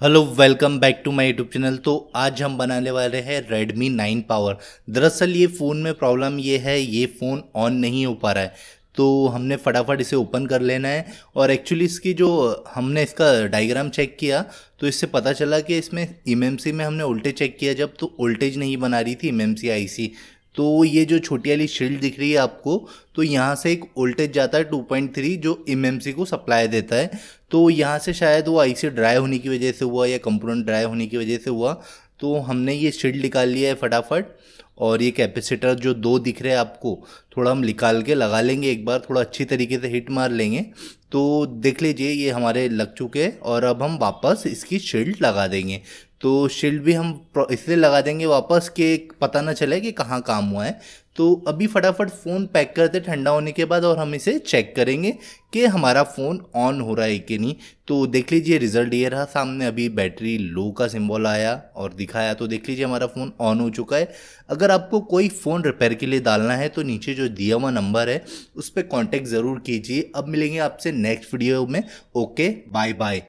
Hello, welcome back to my YouTube channel. तो आज हम बनाने वाले हैं Redmi 9 पावर दरअसल ये फ़ोन में प्रॉब्लम ये है, ये फ़ोन ऑन नहीं हो पा रहा है। तो हमने फटाफट इसे ओपन कर लेना है और एक्चुअली इसकी जो हमने इसका डायग्राम चेक किया तो इससे पता चला कि इसमें एम में हमने उल्टे चेक किया जब तो वोल्टेज नहीं बना रही थी एम एम तो ये जो छोटी वाली शील्ड दिख रही है आपको तो यहाँ से एक वोल्टेज जाता है 2.3 जो एम को सप्लाई देता है। तो यहाँ से शायद वो आईसी ड्राई होने की वजह से हुआ या कंपोनेंट ड्राई होने की वजह से हुआ। तो हमने ये शील्ड निकाल लिया है फटाफट और ये कैपेसिटर जो दो दिख रहे हैं आपको, थोड़ा हम निकाल के लगा लेंगे, एक बार थोड़ा अच्छी तरीके से हिट मार लेंगे। तो देख लीजिए ये हमारे लग चुके हैं और अब हम वापस इसकी शील्ड लगा देंगे। तो शील्ड भी हम इसलिए लगा देंगे वापस कि पता ना चले कि कहाँ काम हुआ है। तो अभी फटाफट फ़ोन पैक करते, ठंडा होने के बाद और हम इसे चेक करेंगे कि हमारा फ़ोन ऑन हो रहा है कि नहीं। तो देख लीजिए, रिज़ल्ट ये रहा सामने, अभी बैटरी लो का सिंबल आया और दिखाया तो देख लीजिए हमारा फ़ोन ऑन हो चुका है। अगर आपको कोई फ़ोन रिपेयर के लिए डालना है तो नीचे जो दिया हुआ नंबर है, उस पर कॉन्टैक्ट ज़रूर कीजिए। अब मिलेंगे आपसे नेक्स्ट वीडियो में। Okay bye bye